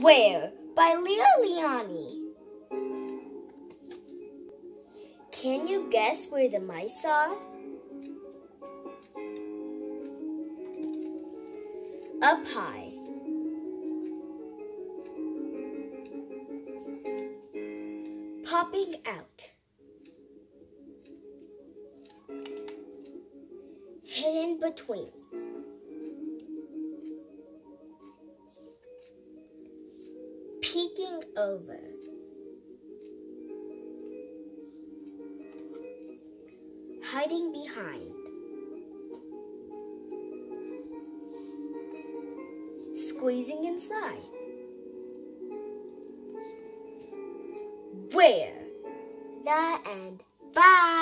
Where? by Leo Lionni. Can you guess where the mice are? Up high. Popping out. Hidden between. Peeking over. Hiding behind. Squeezing inside. Where? The end. Bye.